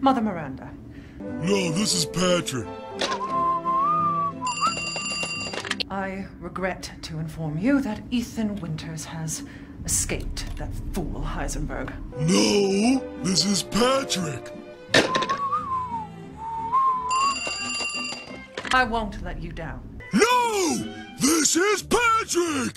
Mother Miranda. No, this is Patrick. I regret to inform you that Ethan Winters has escaped that fool Heisenberg. No, this is Patrick. I won't let you down. No, this is Patrick.